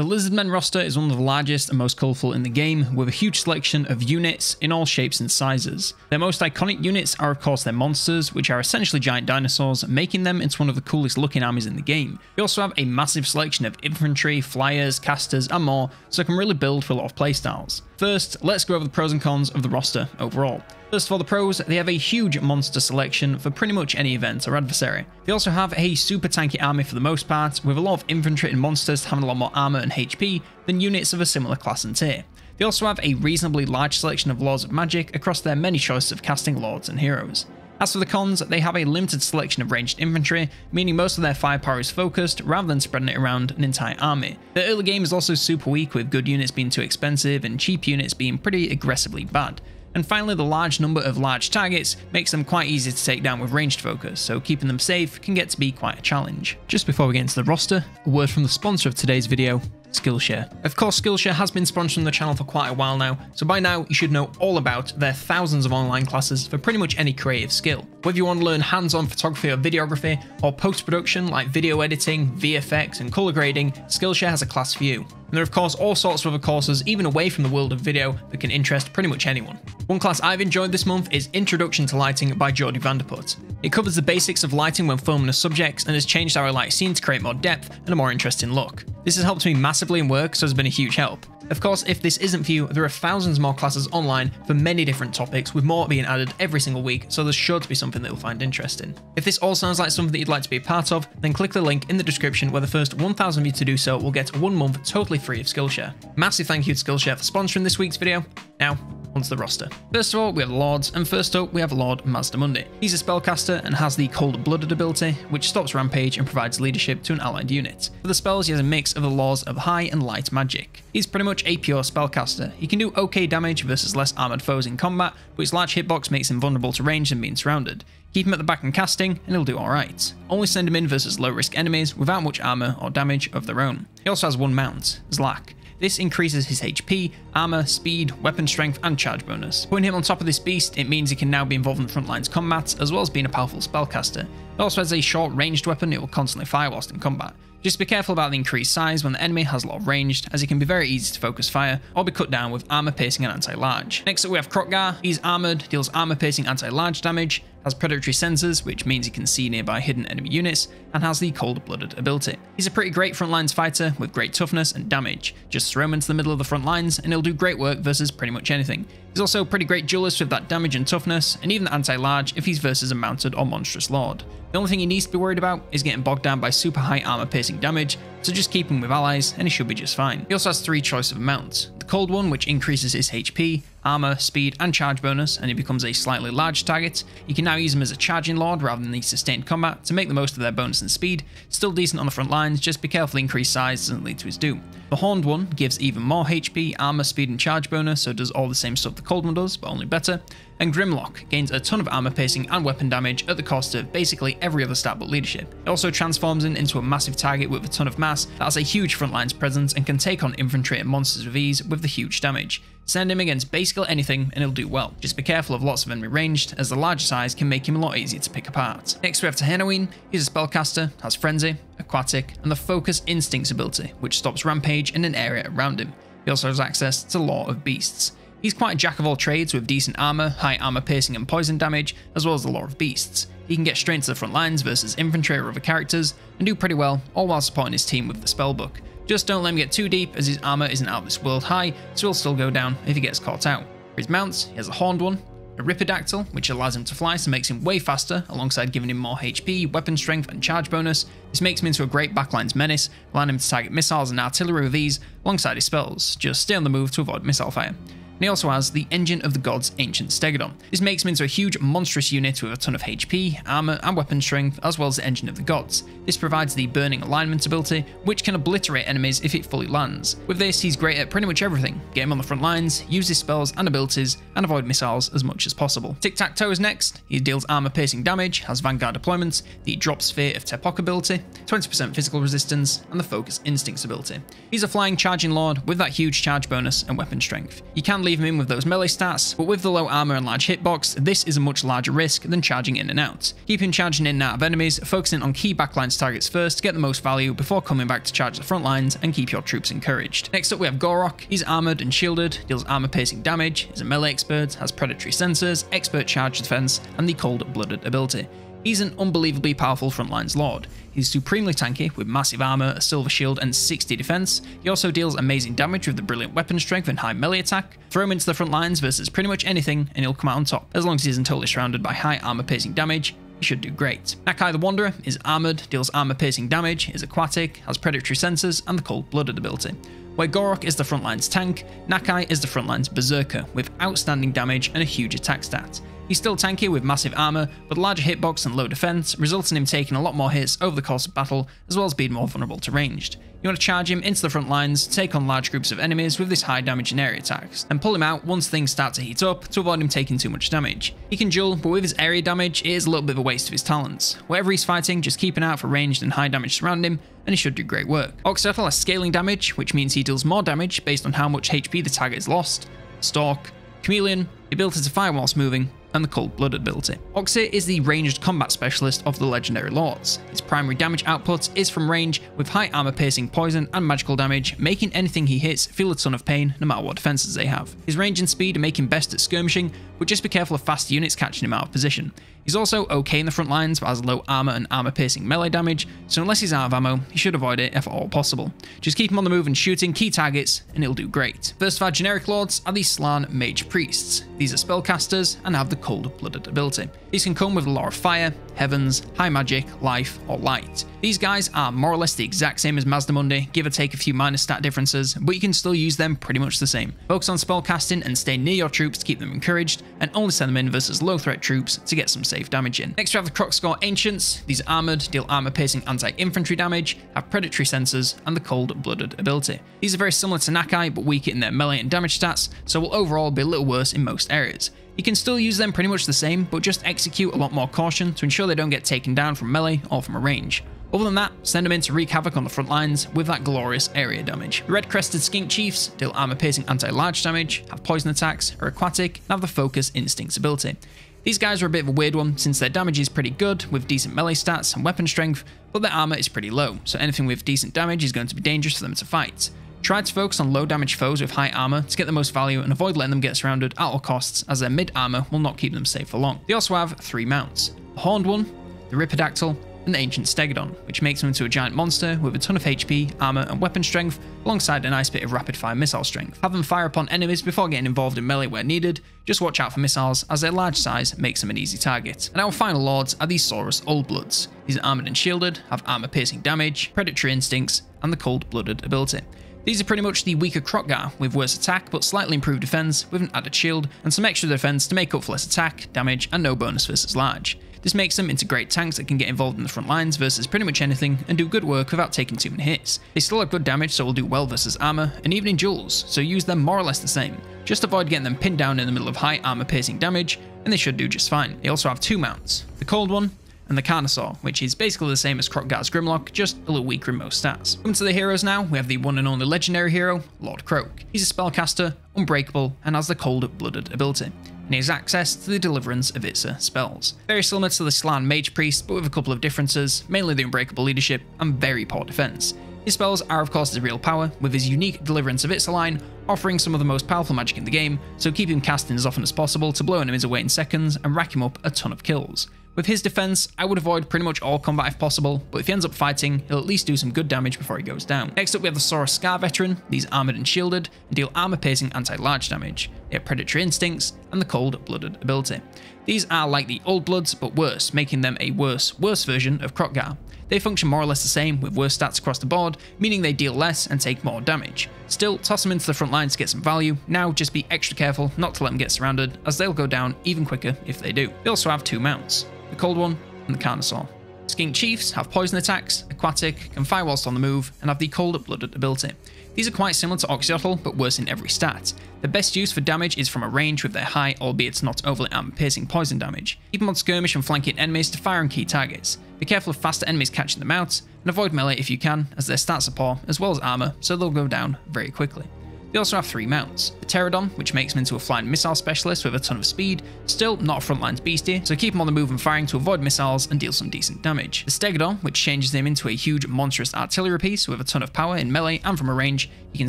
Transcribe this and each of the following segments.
The Lizardmen roster is one of the largest and most colourful in the game, with a huge selection of units in all shapes and sizes. Their most iconic units are of course their monsters, which are essentially giant dinosaurs, making them into one of the coolest looking armies in the game. We also have a massive selection of infantry, flyers, casters and more, so it can really build for a lot of playstyles. First, let's go over the pros and cons of the roster overall. First of all, the pros, they have a huge monster selection for pretty much any event or adversary. They also have a super tanky army for the most part, with a lot of infantry and monsters having a lot more armor and HP than units of a similar class and tier. They also have a reasonably large selection of Lords of Magic across their many choices of casting lords and heroes. As for the cons, they have a limited selection of ranged infantry, meaning most of their firepower is focused rather than spreading it around an entire army. The early game is also super weak with good units being too expensive and cheap units being pretty aggressively bad. And finally, the large number of large targets makes them quite easy to take down with ranged focus, so keeping them safe can get to be quite a challenge. Just before we get into the roster, a word from the sponsor of today's video, Skillshare. Of course, Skillshare has been sponsoring the channel for quite a while now, so by now you should know all about their thousands of online classes for pretty much any creative skill. Whether you want to learn hands-on photography or videography, or post-production like video editing, VFX and color grading, Skillshare has a class for you. And there are of course all sorts of other courses even away from the world of video that can interest pretty much anyone. One class I've enjoyed this month is Introduction to Lighting by Jordy Vandeput. It covers the basics of lighting when filming a subject and has changed how I light scene to create more depth and a more interesting look. This has helped me massively in work so has been a huge help. Of course, if this isn't for you, there are thousands more classes online for many different topics, with more being added every single week, so there's sure to be something that you'll find interesting. If this all sounds like something that you'd like to be a part of, then click the link in the description where the first 1,000 of you to do so will get one month totally free of Skillshare. Massive thank you to Skillshare for sponsoring this week's video. Now, onto the roster. First of all, we have Lords, and first up, we have Lord Mazdamundi. He's a spellcaster and has the Cold Blooded ability, which stops Rampage and provides leadership to an allied unit. For the spells, he has a mix of the laws of high and light magic. He's pretty much a pure spellcaster. He can do okay damage versus less armored foes in combat, but his large hitbox makes him vulnerable to range and being surrounded. Keep him at the back and casting, and he'll do alright. Only send him in versus low risk enemies without much armor or damage of their own. He also has one mount, Zlaaq. This increases his HP, armor, speed, weapon strength, and charge bonus. Putting him on top of this beast, it means he can now be involved in front lines combat, as well as being a powerful spellcaster. It also has a short ranged weapon it will constantly fire whilst in combat. Just be careful about the increased size when the enemy has a lot of ranged, as it can be very easy to focus fire, or be cut down with armor piercing and anti-large. Next up we have Kroq-Gar, he's armored, deals armor piercing anti-large damage, has predatory sensors, which means he can see nearby hidden enemy units, and has the cold-blooded ability. He's a pretty great front lines fighter with great toughness and damage. Just throw him into the middle of the front lines and he'll do great work versus pretty much anything. He's also a pretty great duelist with that damage and toughness, and even the anti-large if he's versus a mounted or monstrous lord. The only thing he needs to be worried about is getting bogged down by super high armor piercing damage, so just keep him with allies and he should be just fine. He also has three choice of mounts. Cold one, which increases his HP, armor, speed, and charge bonus, and he becomes a slightly large target. You can now use him as a charging lord rather than the sustained combat to make the most of their bonus and speed. Still decent on the front lines, just be careful increased size doesn't lead to his doom. The horned one gives even more HP, armor, speed, and charge bonus, so it does all the same stuff the cold one does, but only better. And Grymloq gains a ton of armor piercing and weapon damage at the cost of basically every other stat but leadership. It also transforms him into a massive target with a ton of mass that has a huge frontlines presence and can take on infantry and monsters with ease with the huge damage. Send him against basically anything and he'll do well. Just be careful of lots of enemy ranged, as the larger size can make him a lot easier to pick apart. Next we have Tehenhauin. He's a spellcaster, has Frenzy, Aquatic, and the Focus Instincts ability, which stops Rampage in an area around him. He also has access to Law of Beasts. He's quite a jack of all trades with decent armor, high armor piercing and poison damage, as well as the Law of Beasts. He can get straight to the front lines versus infantry or other characters, and do pretty well, all while supporting his team with the spellbook. Just don't let him get too deep as his armor isn't out of this world high, so he'll still go down if he gets caught out. For his mounts, he has a horned one, a Ripperdactyl, which allows him to fly so makes him way faster, alongside giving him more HP, weapon strength, and charge bonus. This makes him into a great backlines menace, allowing him to target missiles and artillery with these, alongside his spells. Just stay on the move to avoid missile fire and he also has the Engine of the Gods Ancient Stegodon. This makes him into a huge monstrous unit with a ton of HP, armor, and weapon strength, as well as the Engine of the Gods. This provides the Burning Alignment ability, which can obliterate enemies if it fully lands. With this, he's great at pretty much everything. Get him on the front lines, use his spells and abilities, and avoid missiles as much as possible. Tiktaq'to is next. He deals armor-piercing damage, has Vanguard deployments, the Drop Sphere of Tepok ability, 20% physical resistance, and the Focus Instincts ability. He's a flying charging lord with that huge charge bonus and weapon strength. You can leave him in with those melee stats, but with the low armor and large hitbox, this is a much larger risk than charging in and out. Keep him charging in and out of enemies, focusing on key backlines targets first to get the most value before coming back to charge the front lines and keep your troops encouraged. Next up we have Gor-Rok. He's armored and shielded, deals armor piercing damage, is a melee expert, has predatory sensors, expert charge defense, and the cold blooded ability. He's an unbelievably powerful frontlines lord. He's supremely tanky with massive armor, a silver shield, and 60 defense. He also deals amazing damage with the brilliant weapon strength and high melee attack. Throw him into the front lines versus pretty much anything, and he'll come out on top. As long as he isn't totally surrounded by high armor piercing damage, he should do great. Nakai the Wanderer is armored, deals armor piercing damage, is aquatic, has predatory sensors, and the cold blooded ability. Where Gor-Rok is the frontline's tank, Nakai is the frontline's berserker, with outstanding damage and a huge attack stat. He's still tanky with massive armor, but larger hitbox and low defense, results in him taking a lot more hits over the course of battle, as well as being more vulnerable to ranged. You want to charge him into the front lines, take on large groups of enemies with this high damage and area attacks, and pull him out once things start to heat up to avoid him taking too much damage. He can duel, but with his area damage, it is a little bit of a waste of his talents. Wherever he's fighting, just keep an eye out for ranged and high damage surrounding him, and he should do great work. Oxyotl has scaling damage, which means he deals more damage based on how much HP the target is lost. Stalk, Chameleon, the ability to fire whilst moving, and the cold-blooded ability. Oxir is the ranged combat specialist of the legendary lords. His primary damage output is from range with high armor piercing poison and magical damage, making anything he hits feel a ton of pain no matter what defenses they have. His range and speed make him best at skirmishing, but just be careful of fast units catching him out of position. He's also okay in the front lines, but has low armor and armor piercing melee damage, so unless he's out of ammo, he should avoid it if at all possible. Just keep him on the move and shooting key targets, and it'll do great. First of our generic lords are the Slann Mage Priests. These are spellcasters and have the cold-blooded ability. These can come with law of fire, heavens, high magic, life, or light. These guys are more or less the exact same as Mazdamundi, give or take a few minor stat differences, but you can still use them pretty much the same. Focus on spellcasting and stay near your troops to keep them encouraged, and only send them in versus low threat troops to get some safe damage in. Next we have the Kroxigor Ancients. These are armored, deal armor piercing anti-infantry damage, have predatory sensors, and the cold-blooded ability. These are very similar to Nakai, but weaker in their melee and damage stats, so will overall be a little worse in most areas. You can still use them pretty much the same, but just execute a lot more caution to ensure they don't get taken down from melee or from a range. Other than that, send them in to wreak havoc on the front lines with that glorious area damage. The Red Crested Skink Chiefs deal armor piercing anti-large damage, have poison attacks, are aquatic, and have the Focus Instincts ability. These guys are a bit of a weird one since their damage is pretty good with decent melee stats and weapon strength, but their armor is pretty low, so anything with decent damage is going to be dangerous for them to fight. Try to focus on low damage foes with high armor to get the most value and avoid letting them get surrounded at all costs as their mid armor will not keep them safe for long. They also have three mounts. The Horned One, the Ripperdactyl, and the Ancient Stegodon, which makes them into a giant monster with a ton of HP, armor, and weapon strength, alongside a nice bit of rapid fire missile strength. Have them fire upon enemies before getting involved in melee where needed, just watch out for missiles as their large size makes them an easy target. And our final lords are the Saurus Oldbloods. These are armored and shielded, have armor piercing damage, predatory instincts, and the cold-blooded ability. These are pretty much the weaker Kroq-Gar, with worse attack but slightly improved defense with an added shield and some extra defense to make up for less attack, damage, and no bonus versus large. This makes them into great tanks that can get involved in the front lines versus pretty much anything and do good work without taking too many hits. They still have good damage so will do well versus armor and even in duels, so use them more or less the same. Just avoid getting them pinned down in the middle of high armor piercing damage and they should do just fine. They also have two mounts, the cold one and the Carnosaur, which is basically the same as Kroq-Gar's Grymloq, just a little weaker in most stats. Coming to the heroes now, we have the one and only legendary hero, Lord Kroak. He's a spellcaster, unbreakable, and has the cold-blooded ability and he has access to the Deliverance of Itza spells. Very similar to the Slann Mage Priest, but with a couple of differences, mainly the Unbreakable leadership and very poor defense. His spells are of course his real power, with his unique Deliverance of Itza line offering some of the most powerful magic in the game, so keep him casting as often as possible to blow enemies away in seconds and rack him up a ton of kills. With his defense, I would avoid pretty much all combat if possible, but if he ends up fighting, he'll at least do some good damage before he goes down. Next up we have the Saurus Scar Veteran, these armored and shielded, and deal armor piercing anti-large damage. Have predatory instincts and the cold-blooded ability. These are like the Old Bloods, but worse, making them a worse, worse version of Kroq-Gar. They function more or less the same, with worse stats across the board, meaning they deal less and take more damage. Still, toss them into the front lines to get some value, now just be extra careful not to let them get surrounded, as they'll go down even quicker if they do. They also have two mounts, the Cold One and the Carnosaur. Skink Chiefs have poison attacks, aquatic, can fire whilst on the move, and have the cold-blooded ability. These are quite similar to Oxyotl, but worse in every stat. The best use for damage is from a range with their high, albeit not overly armor-piercing poison damage. Keep them on skirmish and flanking enemies to fire on key targets. Be careful of faster enemies catching them out, and avoid melee if you can, as their stats are poor, as well as armor, so they'll go down very quickly. They also have three mounts. The Terradon, which makes him into a flying missile specialist with a ton of speed, still not a frontlines beastie, so keep him on the move and firing to avoid missiles and deal some decent damage. The Stegodon, which changes him into a huge monstrous artillery piece with a ton of power in melee and from a range, you can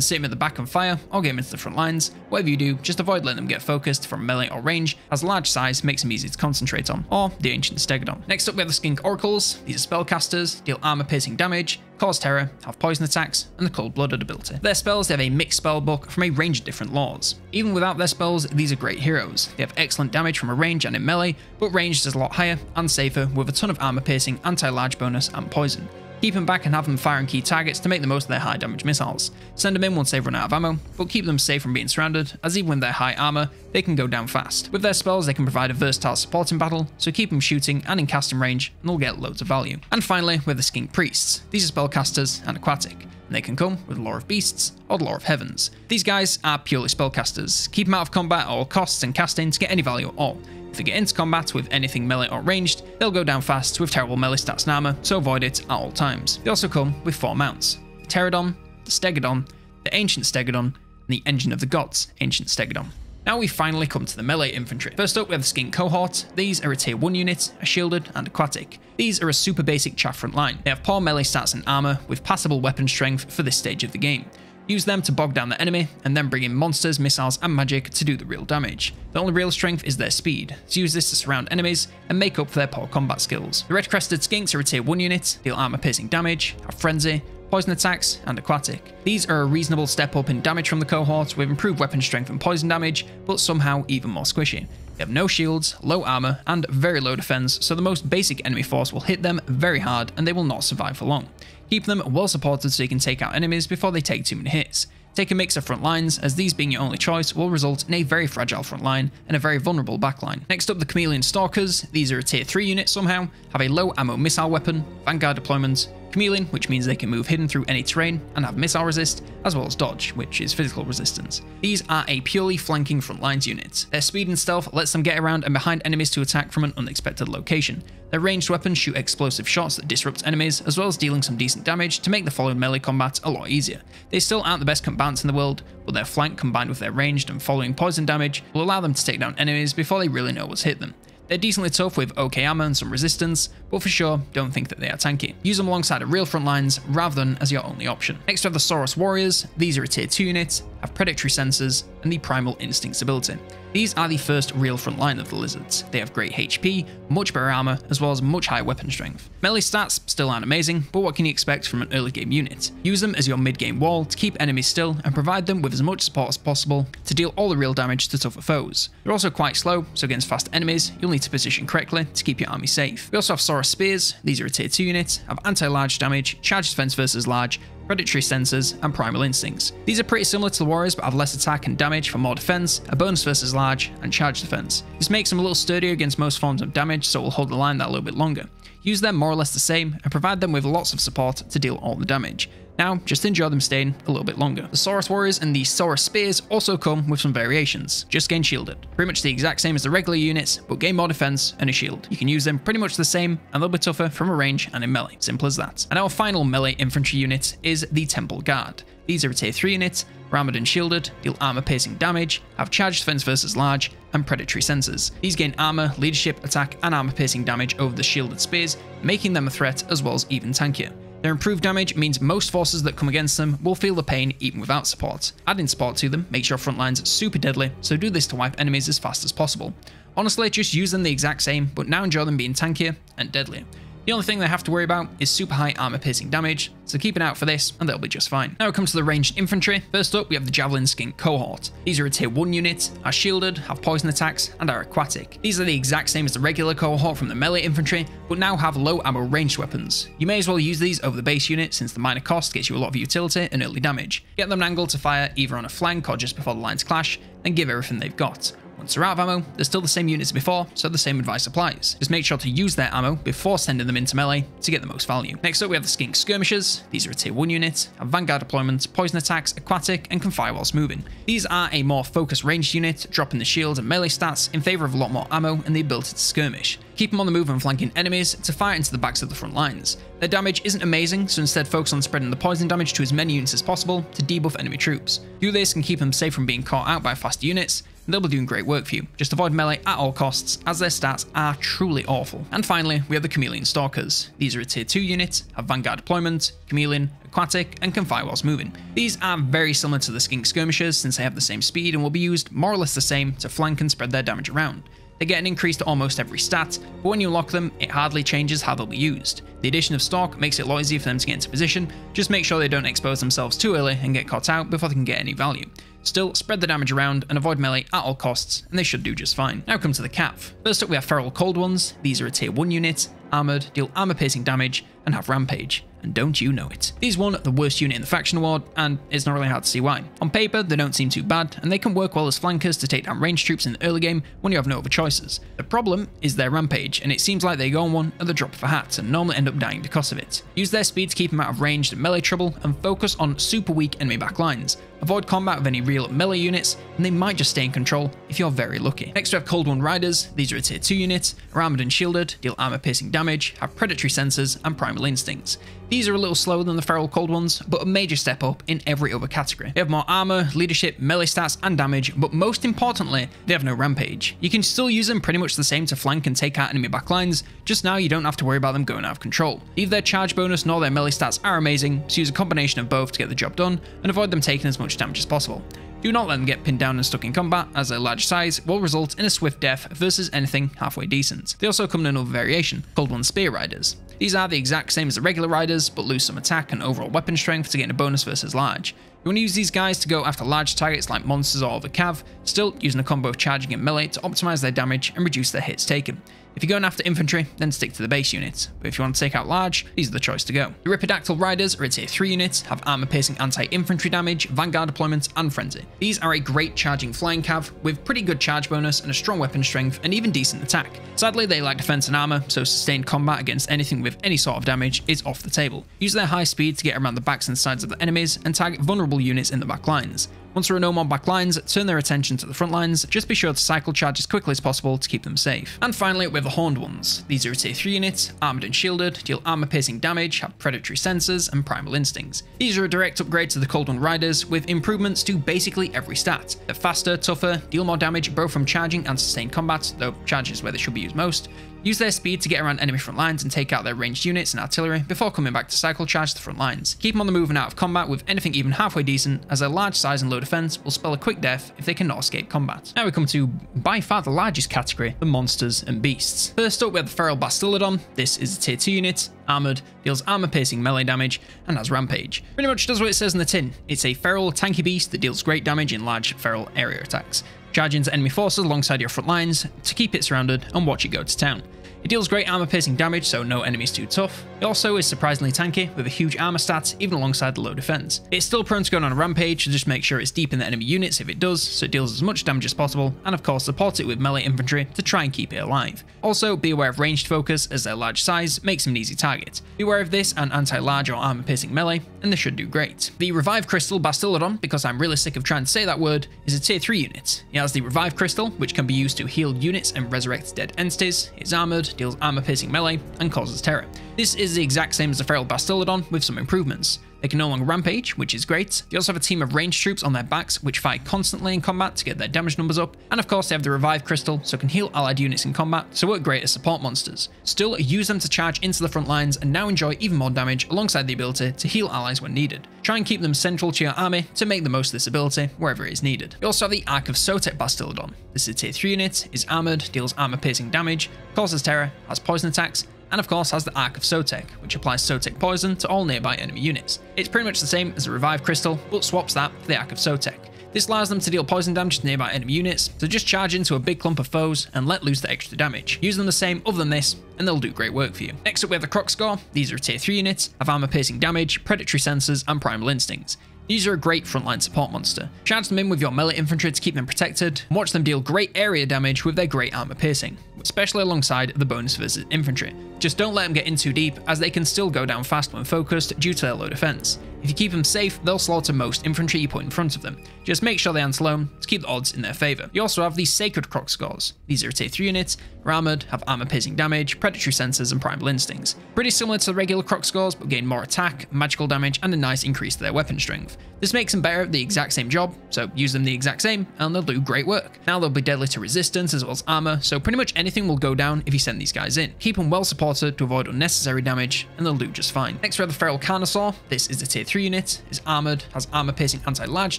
sit him at the back and fire, or get him into the front lines. Whatever you do, just avoid letting them get focused from melee or range, as large size makes him easy to concentrate on, or the Ancient Stegodon. Next up we have the Skink Oracles. These are spellcasters, deal armor piercing damage, cause terror, have poison attacks, and the cold-blooded ability. Their spells, they have a mixed spell book from a range of different lords. Even without their spells, these are great heroes. They have excellent damage from a range and in melee, but ranged is a lot higher and safer with a ton of armor piercing, anti-large bonus, and poison. Keep them back and have them firing key targets to make the most of their high damage missiles. Send them in once they've run out of ammo, but keep them safe from being surrounded, as even with their high armor, they can go down fast. With their spells, they can provide a versatile support in battle, so keep them shooting and in casting range, and they'll get loads of value. And finally, with the Skink Priests. These are spellcasters and aquatic and they can come with Law of Beasts or the Law of Heavens. These guys are purely spellcasters. Keep them out of combat at all costs and casting to get any value at all. If they get into combat with anything melee or ranged, they'll go down fast with terrible melee stats and armor, so avoid it at all times. They also come with four mounts. The Terradon, the Stegodon, the Ancient Stegodon, and the Engine of the Gods, Ancient Stegodon. Now we finally come to the melee infantry. First up we have the Skink Cohort. These are a tier 1 unit, a shielded and aquatic. These are a super basic chaff front line. They have poor melee stats and armor with passable weapon strength for this stage of the game. Use them to bog down the enemy, and then bring in monsters, missiles, and magic to do the real damage. The only real strength is their speed, so use this to surround enemies and make up for their poor combat skills. The Red Crested Skinks are a tier 1 unit, deal armor piercing damage, have frenzy, poison attacks, and aquatic. These are a reasonable step up in damage from the cohort with improved weapon strength and poison damage, but somehow even more squishy. They have no shields, low armor, and very low defense, so the most basic enemy force will hit them very hard and they will not survive for long. Keep them well supported so you can take out enemies before they take too many hits. Take a mix of front lines, as these being your only choice will result in a very fragile front line and a very vulnerable back line. Next up the Chameleon Stalkers, these are a tier 3 unit somehow, have a low ammo missile weapon, vanguard deployment, Chameleon, which means they can move hidden through any terrain and have missile resist, as well as dodge, which is physical resistance. These are a purely flanking front lines unit. Their speed and stealth lets them get around and behind enemies to attack from an unexpected location. Their ranged weapons shoot explosive shots that disrupt enemies, as well as dealing some decent damage to make the following melee combat a lot easier. They still aren't the best combatants in the world, but their flank combined with their ranged and following poison damage will allow them to take down enemies before they really know what's hit them. They're decently tough with okay armor and some resistance, but for sure, don't think that they are tanky. Use them alongside of real front lines rather than as your only option. Next we have the Saurus Warriors. These are a tier 2 unit, have predatory senses, and the Primal Instincts ability. These are the first real front line of the lizards. They have great HP, much better armor, as well as much higher weapon strength. Melee stats still aren't amazing, but what can you expect from an early game unit? Use them as your mid game wall to keep enemies still and provide them with as much support as possible to deal all the real damage to tougher foes. They're also quite slow, so against fast enemies, you'll need to position correctly to keep your army safe. We also have Saurus Spears, these are a tier 2 unit, have anti-large damage, charge defense versus large, predatory senses, and primal instincts. These are pretty similar to the warriors but have less attack and damage for more defense, a bonus versus large, and charge defense. This makes them a little sturdier against most forms of damage so will hold the line that a little bit longer. Use them more or less the same and provide them with lots of support to deal all the damage. Now, just enjoy them staying a little bit longer. The Saurus Warriors and the Saurus Spears also come with some variations. Just gain shielded. Pretty much the exact same as the regular units, but gain more defense and a shield. You can use them pretty much the same, and a little bit tougher from a range and in melee. Simple as that. And our final melee infantry unit is the Temple Guard. These are a tier 3 unit, armored and shielded, deal armor piercing damage, have charged defense versus large, and predatory sensors. These gain armor, leadership, attack, and armor piercing damage over the shielded spears, making them a threat as well as even tankier. Their improved damage means most forces that come against them will feel the pain even without support. Adding support to them makes your front lines super deadly, so do this to wipe enemies as fast as possible. Honestly, just use them the exact same, but now enjoy them being tankier and deadlier. The only thing they have to worry about is super high armor piercing damage, so keep an eye out for this and they'll be just fine. Now it comes to the ranged infantry. First up, we have the Javelin Skink Cohort. These are a tier 1 unit, are shielded, have poison attacks, and are aquatic. These are the exact same as the regular cohort from the melee infantry, but now have low ammo ranged weapons. You may as well use these over the base unit since the minor cost gets you a lot of utility and early damage. Get them an angle to fire either on a flank or just before the lines clash, and give everything they've got. Once they're out of ammo, they're still the same units as before, so the same advice applies. Just make sure to use their ammo before sending them into melee to get the most value. Next up, we have the Skink Skirmishers. These are a tier 1 unit, have Vanguard deployment, poison attacks, aquatic, and can fire whilst moving. These are a more focused ranged unit, dropping the shield and melee stats in favour of a lot more ammo and the ability to skirmish. Keep them on the move and flanking enemies to fire into the backs of the front lines. Their damage isn't amazing, so instead focus on spreading the poison damage to as many units as possible to debuff enemy troops. Do this and keep them safe from being caught out by faster units, they'll be doing great work for you. Just avoid melee at all costs, as their stats are truly awful. And finally, we have the Chameleon Stalkers. These are a tier 2 unit, have Vanguard deployment, Chameleon, aquatic, and can fire whilst moving. These are very similar to the Skink Skirmishers since they have the same speed and will be used more or less the same to flank and spread their damage around. They get an increase to almost every stat, but when you lock them, it hardly changes how they'll be used. The addition of Stalk makes it a lot easier for them to get into position, just make sure they don't expose themselves too early and get caught out before they can get any value. Still, spread the damage around and avoid melee at all costs, and they should do just fine. Now come to the Cav. First up we have Feral Cold Ones, these are a tier 1 unit, armoured, deal armour piercing damage, and have Rampage and don't you know it. These won the worst unit in the faction award, and it's not really hard to see why. On paper, they don't seem too bad, and they can work well as flankers to take down ranged troops in the early game when you have no other choices. The problem is their rampage, and it seems like they go on one at the drop of a hat and normally end up dying because of it. Use their speed to keep them out of ranged and melee trouble, and focus on super weak enemy backlines. Avoid combat with any real melee units, and they might just stay in control if you're very lucky. Next we have Cold One Riders, these are a tier 2 unit, are armoured and shielded, deal armour piercing damage, have predatory senses, and primal instincts. These are a little slower than the Feral Cold ones, but a major step up in every other category. They have more armor, leadership, melee stats, and damage, but most importantly, they have no rampage. You can still use them pretty much the same to flank and take out enemy backlines, just now you don't have to worry about them going out of control. Neither their charge bonus nor their melee stats are amazing, so use a combination of both to get the job done, and avoid them taking as much damage as possible. Do not let them get pinned down and stuck in combat, as their large size will result in a swift death versus anything halfway decent. They also come in another variation, Cold One Spear Riders. These are the exact same as the regular riders, but lose some attack and overall weapon strength to gain a bonus versus large. You want to use these guys to go after large targets like monsters or the cav, still using a combo of charging and melee to optimize their damage and reduce their hits taken. If you're going after infantry, then stick to the base units, but if you want to take out large, these are the choice to go. The Ripperdactyl Riders are a tier 3 unit, have armor piercing anti-infantry damage, vanguard deployments, and frenzy. These are a great charging flying cav, with pretty good charge bonus and a strong weapon strength and even decent attack. Sadly, they lack defense and armor, so sustained combat against anything with any sort of damage is off the table. Use their high speed to get around the backs and sides of the enemies and target vulnerable units in the back lines. Once there are no more back lines, turn their attention to the front lines, just be sure to cycle charge as quickly as possible to keep them safe. And finally, we have the Horned ones. These are a tier 3 unit, armoured and shielded, deal armour piercing damage, have predatory senses, and primal instincts. These are a direct upgrade to the Cold One Riders, with improvements to basically every stat. They're faster, tougher, deal more damage both from charging and sustained combat, though charge is where they should be used most, Use their speed to get around enemy front lines and take out their ranged units and artillery before coming back to cycle charge the front lines. Keep them on the move and out of combat with anything even halfway decent, as their large size and low defense will spell a quick death if they cannot escape combat. Now we come to by far the largest category, the monsters and beasts. First up we have the Feral Bastiladon. This is a tier 2 unit, armored, deals armor piercing melee damage, and has rampage. Pretty much does what it says in the tin. It's a feral tanky beast that deals great damage in large feral area attacks. Charge into enemy forces alongside your front lines to keep it surrounded and watch it go to town. It deals great armor piercing damage, so no enemy's too tough. It also is surprisingly tanky, with a huge armor stat, even alongside the low defense. It's still prone to going on a rampage, so just make sure it's deep in the enemy units if it does, so it deals as much damage as possible, and of course support it with melee infantry to try and keep it alive. Also, be aware of ranged focus, as their large size makes them an easy target. Be aware of this and anti-large or armor piercing melee, and this should do great. The Revive Crystal Bastiladon, because I'm really sick of trying to say that word, is a tier 3 unit. It has the Revive Crystal, which can be used to heal units and resurrect dead entities. It's deals armor-piercing melee, and causes terror. This is the exact same as the Feral Bastiladon, with some improvements. They can no longer rampage, which is great. They also have a team of ranged troops on their backs, which fight constantly in combat to get their damage numbers up. And of course, they have the Revive Crystal, so can heal allied units in combat, so work great as support monsters. Still, use them to charge into the front lines and now enjoy even more damage alongside the ability to heal allies when needed. Try and keep them central to your army to make the most of this ability wherever it is needed. You also have the Ark of Sotek Bastiladon. This is a tier 3 unit, is armoured, deals armor piercing damage, causes terror, has poison attacks, and of course has the Ark of Sotek, which applies Sotek poison to all nearby enemy units. It's pretty much the same as the Revive Crystal, but swaps that for the Ark of Sotek. This allows them to deal poison damage to nearby enemy units, so just charge into a big clump of foes and let loose the extra damage. Use them the same other than this, and they'll do great work for you. Next up we have the Kroxigor. These are a tier 3 units, have armor piercing damage, predatory senses, and primal instincts. These are a great frontline support monster. Charge them in with your melee infantry to keep them protected, and watch them deal great area damage with their great armor piercing, especially alongside the bonus versus infantry. Just don't let them get in too deep, as they can still go down fast when focused due to their low defense. If you keep them safe, they'll slaughter most infantry you put in front of them. Just make sure they aren't alone to keep the odds in their favour. You also have these Sacred Kroxigors. These are a tier 3 units, are armoured, have armour piercing damage, predatory senses, and primal instincts. Pretty similar to the regular Kroxigors, but gain more attack, magical damage, and a nice increase to their weapon strength. This makes them better at the exact same job, so use them the exact same, and they'll do great work. Now they'll be deadly to resistance as well as armour, so pretty much anything will go down if you send these guys in. Keep them well supported to avoid unnecessary damage, and they'll do just fine. Next we have the Feral Carnosaur. This is a tier 3 unit, is armoured, has armour piercing anti-large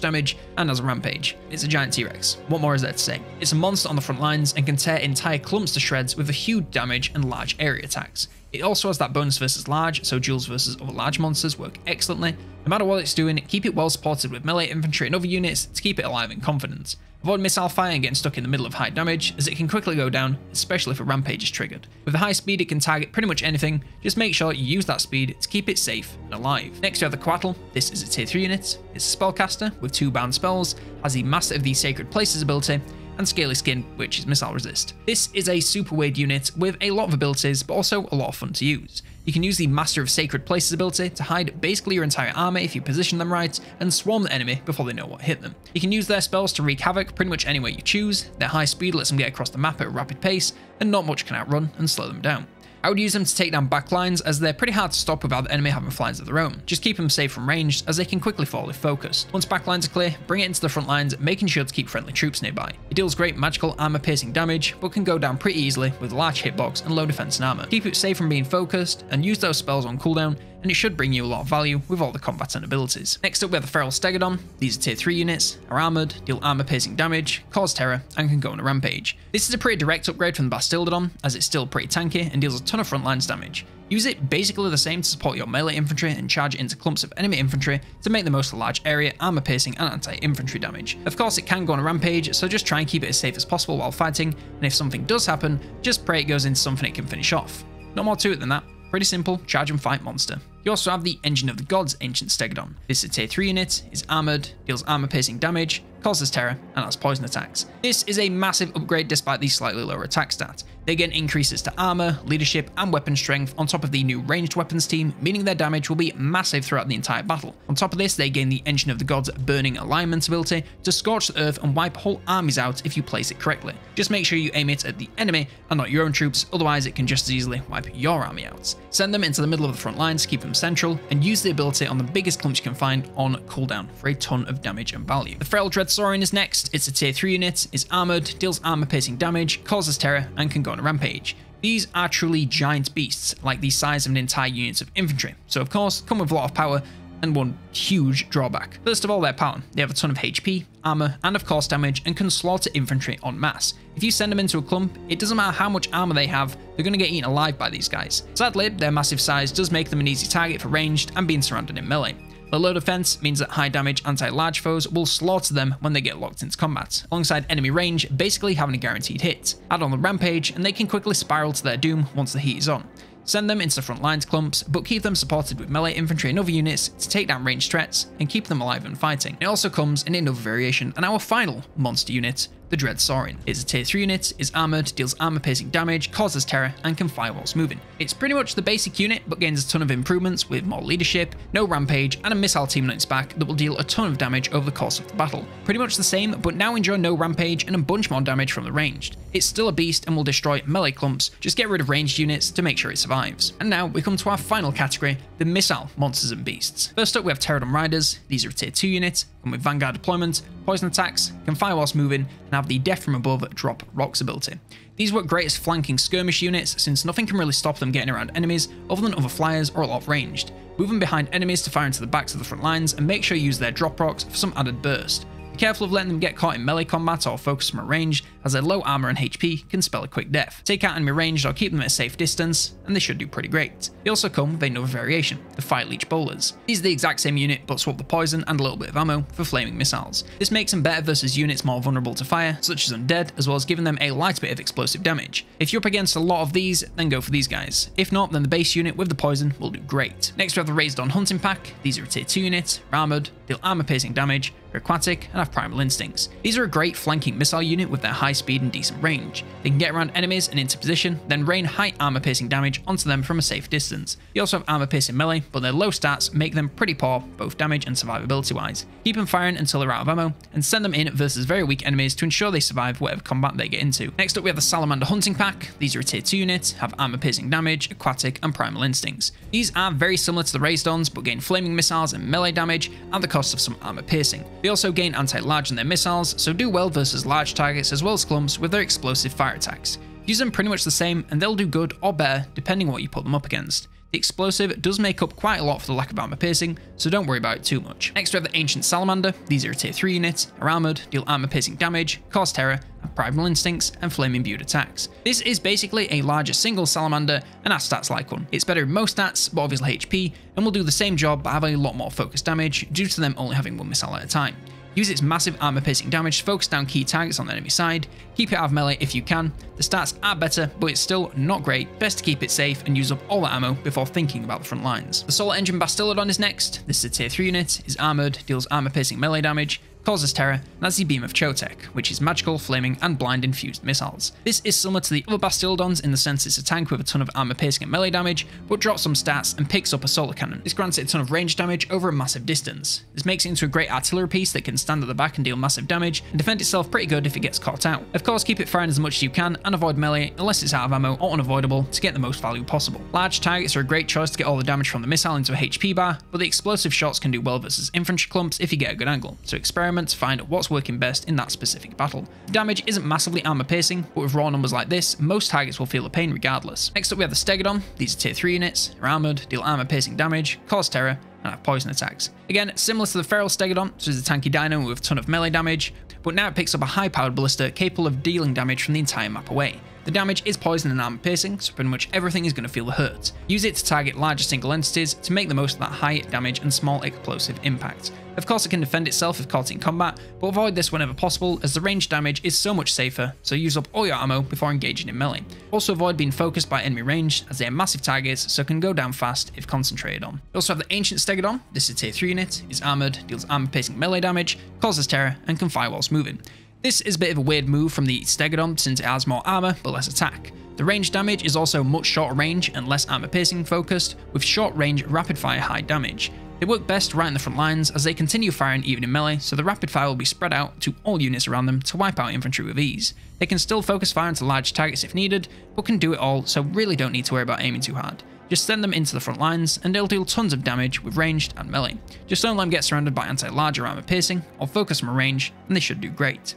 damage, and has a rampage. It's a giant T-Rex. What more is there to say? It's a monster on the front lines and can tear entire clumps to shreds with a huge damage and large area attacks. It also has that bonus versus large, so duels versus other large monsters work excellently. No matter what it's doing, keep it well supported with melee infantry and other units to keep it alive and confident. Avoid missile fire and getting stuck in the middle of high damage, as it can quickly go down, especially if a rampage is triggered. With a high speed it can target pretty much anything, just make sure you use that speed to keep it safe and alive. Next we have the Coatl, this is a tier 3 unit, it's a spellcaster with two bound spells, has the Master of the Sacred Places ability, and Scaly Skin, which is missile resist. This is a super weird unit with a lot of abilities, but also a lot of fun to use. You can use the Master of Sacred Places ability to hide basically your entire army if you position them right, and swarm the enemy before they know what hit them. You can use their spells to wreak havoc pretty much anywhere you choose, their high speed lets them get across the map at a rapid pace, and not much can outrun and slow them down. I would use them to take down backlines as they're pretty hard to stop without the enemy having flanks of their own. Just keep them safe from range as they can quickly fall if focused. Once backlines are clear, bring it into the front lines, making sure to keep friendly troops nearby. It deals great magical armor piercing damage, but can go down pretty easily with large hitbox and low defense and armor. Keep it safe from being focused and use those spells on cooldown and it should bring you a lot of value with all the combatant abilities. Next up we have the Feral Stegodon. These are tier 3 units, are armoured, deal armour piercing damage, cause terror, and can go on a rampage. This is a pretty direct upgrade from the Bastiladon, as it's still pretty tanky and deals a ton of frontlines damage. Use it basically the same to support your melee infantry and charge into clumps of enemy infantry to make the most of large area, armor piercing and anti-infantry damage. Of course it can go on a rampage, so just try and keep it as safe as possible while fighting, and if something does happen, just pray it goes into something it can finish off. Not more to it than that. Pretty simple, charge and fight monster. You also have the Engine of the Gods Ancient Stegodon. This is a tier 3 unit, is armoured, deals armour piercing damage, causes terror, and has poison attacks. This is a massive upgrade despite the slightly lower attack stat. They gain increases to armor, leadership, and weapon strength on top of the new ranged weapons team, meaning their damage will be massive throughout the entire battle. On top of this, they gain the Engine of the Gods Burning Alignment ability to scorch the earth and wipe whole armies out if you place it correctly. Just make sure you aim it at the enemy and not your own troops, otherwise it can just as easily wipe your army out. Send them into the middle of the front lines keep them central, and use the ability on the biggest clumps you can find on cooldown for a ton of damage and value. The Feral Dreadsaurian is next. It's a tier 3 unit, is armored, deals armor piercing damage, causes terror, and can go on a rampage. These are truly giant beasts, like the size of an entire unit of infantry, so of course come with a lot of power and one huge drawback. First of all, their power. They have a ton of HP, armor, and of course damage, and can slaughter infantry en masse. If you send them into a clump, it doesn't matter how much armor they have, they're going to get eaten alive by these guys. Sadly, their massive size does make them an easy target for ranged and being surrounded in melee. The low defense means that high damage anti-large foes will slaughter them when they get locked into combat, alongside enemy range basically having a guaranteed hit. Add on the rampage and they can quickly spiral to their doom once the heat is on. Send them into the front lines clumps, but keep them supported with melee infantry and other units to take down ranged threats and keep them alive and fighting. It also comes in another variation, and our final monster unit, the Dread Saurian. It's a tier 3 unit, is armoured, deals armour piercing damage, causes terror, and can fire whilst moving. It's pretty much the basic unit, but gains a ton of improvements with more leadership, no rampage, and a missile team on its back that will deal a ton of damage over the course of the battle. Pretty much the same, but now enjoy no rampage and a bunch more damage from the ranged. It's still a beast and will destroy melee clumps, just get rid of ranged units to make sure it survives. And now we come to our final category, the missile monsters and beasts. First up we have Terradon Riders, these are a tier 2 unit, with Vanguard deployment, poison attacks, can fire whilst moving, and have the Death from Above drop rocks ability. These work great as flanking skirmish units since nothing can really stop them getting around enemies other than other flyers or a lot ranged. Move them behind enemies to fire into the backs of the front lines and make sure you use their drop rocks for some added burst. Be careful of letting them get caught in melee combat or focus from a range, as their low armor and HP can spell a quick death. Take out enemy ranged or keep them at a safe distance, and they should do pretty great. They also come with another variation, the Fire Leech Bowlers. These are the exact same unit, but swap the poison and a little bit of ammo for flaming missiles. This makes them better versus units more vulnerable to fire, such as undead, as well as giving them a light bit of explosive damage. If you're up against a lot of these, then go for these guys. If not, then the base unit with the poison will do great. Next we have the Razordon Hunting Pack. These are a tier 2 unit, armoured, deal armor piercing damage, aquatic, and have primal instincts. These are a great flanking missile unit with their high speed and decent range. They can get around enemies and into position, then rain high armor piercing damage onto them from a safe distance. They also have armor piercing melee, but their low stats make them pretty poor, both damage and survivability wise. Keep them firing until they're out of ammo, and send them in versus very weak enemies to ensure they survive whatever combat they get into. Next up we have the Salamander Hunting Pack. These are a tier 2 unit, have armor piercing damage, aquatic, and primal instincts. These are very similar to the Razordons, but gain flaming missiles and melee damage at the cost of some armor piercing. They also gain anti-large in their missiles, so do well versus large targets as well as clumps with their explosive fire attacks. Use them pretty much the same and they'll do good or better depending what you put them up against. The explosive does make up quite a lot for the lack of armor piercing, so don't worry about it too much. Next we have the Ancient Salamander. These are a tier 3 unit, are armoured, deal armor piercing damage, cause terror, have primal instincts, and flame imbued attacks. This is basically a larger single salamander and has stats like one. It's better in most stats, but obviously HP, and will do the same job but have a lot more focused damage due to them only having one missile at a time. Use its massive armor piercing damage to focus down key targets on the enemy side, keep it out of melee if you can. The stats are better, but it's still not great. Best to keep it safe and use up all the ammo before thinking about the front lines. The Solar Engine Bastiladon is next. This is a tier 3 unit, is armored, deals armor piercing melee damage, causes terror, and that's the Beam of Chotec, which is magical, flaming, and blind infused missiles. This is similar to the other Bastiladons in the sense it's a tank with a ton of armor piercing and melee damage, but drops some stats and picks up a solar cannon. This grants it a ton of range damage over a massive distance. This makes it into a great artillery piece that can stand at the back and deal massive damage, and defend itself pretty good if it gets caught out. Of course, keep it firing as much as you can, and avoid melee unless it's out of ammo or unavoidable to get the most value possible. Large targets are a great choice to get all the damage from the missile into a HP bar, but the explosive shots can do well versus infantry clumps if you get a good angle, so experiment to find what's working best in that specific battle. Damage isn't massively armor piercing, but with raw numbers like this, most targets will feel the pain regardless. Next up we have the Stegodon. These are tier 3 units, are armored, deal armor piercing damage, cause terror, and have poison attacks. Again, similar to the Feral Stegodon, so is a tanky dino with a ton of melee damage, but now it picks up a high powered ballista capable of dealing damage from the entire map away. The damage is poison and armor piercing, so pretty much everything is going to feel the hurt. Use it to target larger single entities to make the most of that high damage and small explosive impact. Of course it can defend itself if caught in combat, but avoid this whenever possible as the range damage is so much safer, so use up all your ammo before engaging in melee. Also avoid being focused by enemy range as they are massive targets so can go down fast if concentrated on. We also have the Ancient Stegodon, this is a tier 3 unit, is armoured, deals armor piercing melee damage, causes terror, and can fire whilst moving. This is a bit of a weird move from the Stegodon since it has more armor but less attack. The range damage is also much shorter range and less armor piercing focused, with short range rapid fire high damage. They work best right in the front lines as they continue firing even in melee, so the rapid fire will be spread out to all units around them to wipe out infantry with ease. They can still focus fire into large targets if needed, but can do it all, so really don't need to worry about aiming too hard. Just send them into the front lines, and they'll deal tons of damage with ranged and melee. Just don't let them get surrounded by anti-large armor piercing, or focus from a range, and they should do great.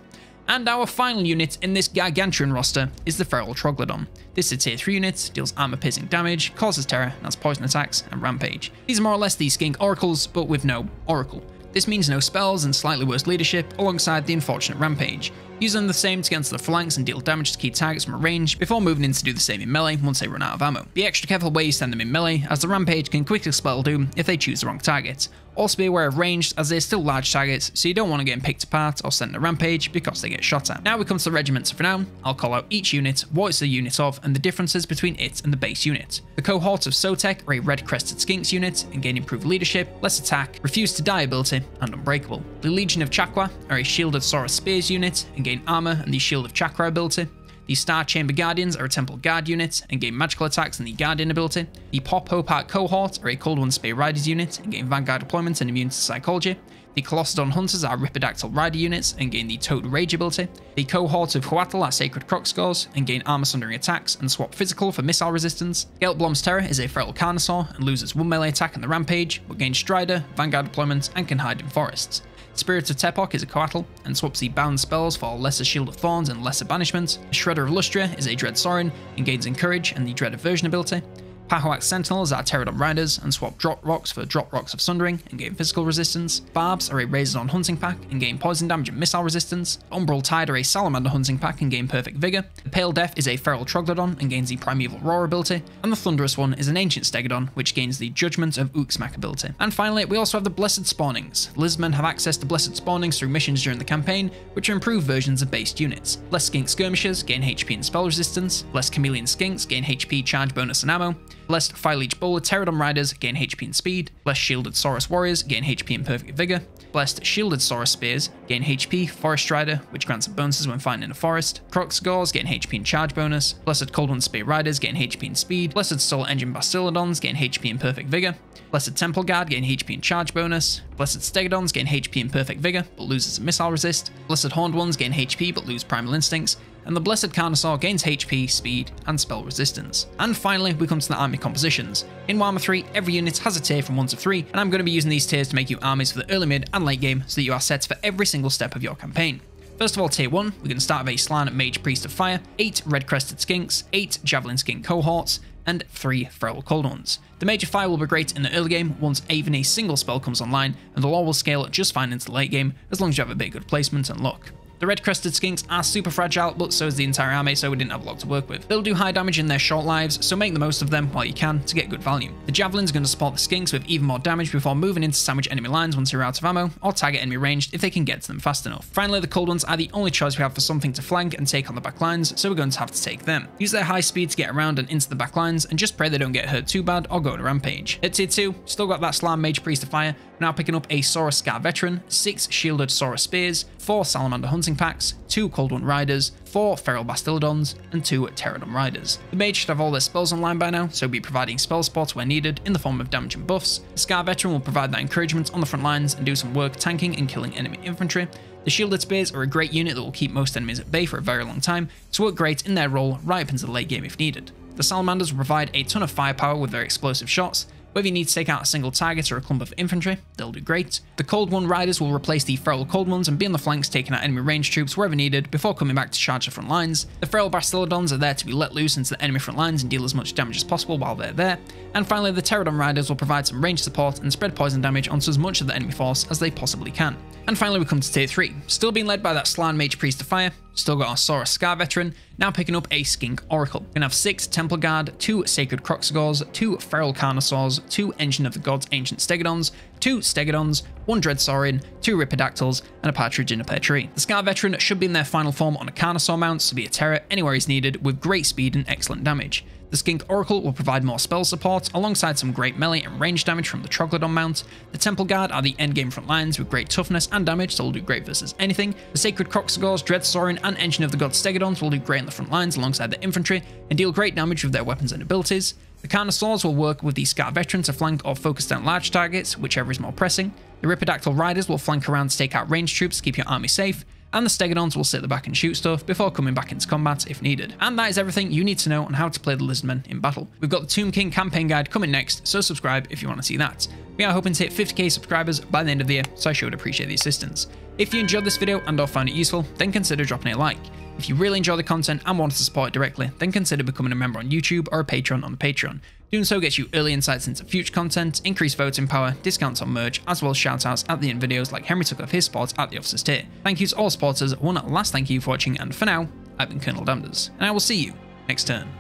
And our final unit in this gargantuan roster is the Feral Troglodon. This is a tier 3 unit, deals armor piercing damage, causes terror, has poison attacks and rampage. These are more or less the skink oracles, but with no oracle. This means no spells and slightly worse leadership alongside the unfortunate rampage. Use them the same to into the flanks and deal damage to key targets from a range before moving in to do the same in melee once they run out of ammo. Be extra careful where you send them in melee as the rampage can quickly spell doom if they choose the wrong target. Also be aware of ranged as they're still large targets so you don't want to get them picked apart or sent a rampage because they get shot at. Now we come to the regiments for now, I'll call out each unit, what it's a unit of and the differences between it and the base unit. The cohort of Sotek are a red crested skinks unit and gain improved leadership, less attack, refuse to die ability and unbreakable. The Legion of Chaqua are a shielded Saurus Spears unit and gain armor and the Shield of Chakra ability. The Star Chamber Guardians are a Temple Guard unit and gain magical attacks and the Guardian ability. The Pop Hopat Cohort are a Cold One Spear Riders unit and gain Vanguard deployment and immune to psychology. The Colossodon Hunters are Ripperdactyl Rider units and gain the Toad Rage ability. The Cohort of Huatl are Sacred Kroxigors and gain armor sundering attacks and swap physical for missile resistance. Geltblom's Terror is a feral Carnosaur and loses one melee attack in the Rampage, but gains Strider, Vanguard deployment, and can hide in forests. Spirit of Tepok is a Coatl and swaps the bound spells for Lesser Shield of Thorns and Lesser Banishment. Shredder of Lustria is a Dread Saurian and gains Encourage and the Dread Aversion ability. Pahoax Sentinels are Terradon Riders and swap Drop Rocks for Drop Rocks of Sundering and gain physical resistance. Barbs are a Razordon Hunting Pack and gain poison damage and missile resistance. Umbral Tide are a Salamander Hunting Pack and gain perfect vigor. The Pale Death is a Feral Troglodon and gains the Primeval Roar ability. And the Thunderous one is an Ancient Stegodon which gains the Judgment of Uxmak ability. And finally, we also have the Blessed Spawnings. Lizardmen have access to Blessed Spawnings through missions during the campaign, which are improved versions of based units. Less Skink Skirmishers gain HP and spell resistance. Less Chameleon Skinks gain HP, charge bonus, and ammo. Less Fireleech Bowler Terradon Riders gain HP and speed. Less Shielded Saurus Warriors gain HP and perfect vigor. Blessed Shielded Saurus Spears gain HP, Forest Strider, which grants bonuses when fighting in a forest. Croc Kroxigors gain HP and charge bonus. Blessed Cold One Spear Riders gain HP and speed. Blessed Soul Engine Bastiladons gain HP and perfect vigor. Blessed Temple Guard gain HP and charge bonus. Blessed Stegodons gain HP and perfect vigor, but loses missile resist. Blessed Horned Ones gain HP but lose primal instincts and the Blessed Carnosaur gains HP, speed, and spell resistance. And finally, we come to the army compositions. In Warhammer 3, every unit has a tier from 1 to 3, and I'm going to be using these tiers to make you armies for the early, mid, and late game so that you are set for every single step of your campaign. First of all, tier 1, we're going to start with a Slann Mage Priest of Fire, 8 Red Crested Skinks, 8 Javelin Skink Cohorts, and 3 Feral Cold Ones. The Major Fire will be great in the early game once even a single spell comes online, and the law will scale just fine into the late game as long as you have a bit of good placement and luck. The red crested skinks are super fragile, but so is the entire army, so we didn't have a lot to work with. They'll do high damage in their short lives, so make the most of them while you can to get good value. The javelin's going to support the skinks with even more damage before moving in to sandwich enemy lines once you're out of ammo, or target enemy ranged if they can get to them fast enough. Finally, the cold ones are the only choice we have for something to flank and take on the back lines, so we're going to have to take them. Use their high speed to get around and into the back lines, and just pray they don't get hurt too bad or go to rampage. At tier 2, still got that Slann Mage Priest to Fire, now picking up a Saurus Scar Veteran, 6 Shielded Saurus Spears, 4 Salamander Hunting Packs, 2 Cold One Riders, 4 Feral Bastiladons, and 2 Terradon Riders. The Mage should have all their spells online by now, so be providing spell spots where needed in the form of damage and buffs. The Scar Veteran will provide that encouragement on the front lines and do some work tanking and killing enemy infantry. The Shielded Spears are a great unit that will keep most enemies at bay for a very long time, to work great in their role right up into the late game if needed. The Salamanders will provide a ton of firepower with their explosive shots, whether you need to take out a single target or a clump of infantry, they'll do great. The Cold One Riders will replace the Feral Cold Ones and be on the flanks taking out enemy range troops wherever needed before coming back to charge the front lines. The Feral Bastiladons are there to be let loose into the enemy front lines and deal as much damage as possible while they're there. And finally, the Terradon Riders will provide some range support and spread poison damage onto as much of the enemy force as they possibly can. And finally, we come to tier 3, still being led by that Slann Mage Priest of Fire, still got our Saurus Scar Veteran, now picking up a Skink Oracle. We're gonna have 6 Temple Guard, 2 Sacred Kroxigors, 2 Feral Carnosaurs, 2 Engine of the Gods Ancient Stegodons, 2 Stegodons, 1 Dread Saurian, 2 Ripperdactyls, and a Partridge in a Pear Tree. The Scar Veteran should be in their final form on a Carnosaur mount to be a terror anywhere he's needed with great speed and excellent damage. The Skink Oracle will provide more spell support, alongside some great melee and range damage from the Troglodon mount. The Temple Guard are the endgame front lines with great toughness and damage, so will do great versus anything. The Sacred Kroxigors, Dread Saurian, and Engine of the Gods Stegodons will do great on the front lines alongside the infantry, and deal great damage with their weapons and abilities. The Carnosaurs will work with the Scar Veteran to flank or focus down large targets, whichever is more pressing. The Ripperdactyl Riders will flank around to take out ranged troops to keep your army safe, and the Stegodons will sit at the back and shoot stuff before coming back into combat if needed. And that is everything you need to know on how to play the Lizardmen in battle. We've got the Tomb King campaign guide coming next, so subscribe if you want to see that. We are hoping to hit 50k subscribers by the end of the year, so I sure would appreciate the assistance. If you enjoyed this video and or found it useful, then consider dropping a like. If you really enjoy the content and want to support it directly, then consider becoming a member on YouTube or a patron on the Patreon. Doing so gets you early insights into future content, increased voting power, discounts on merch, as well as shoutouts at the end videos like Henry took off his spot at the officer's tier. Thank you to all supporters, one last thank you for watching, and for now, I've been Colonel Damneders, and I will see you next turn.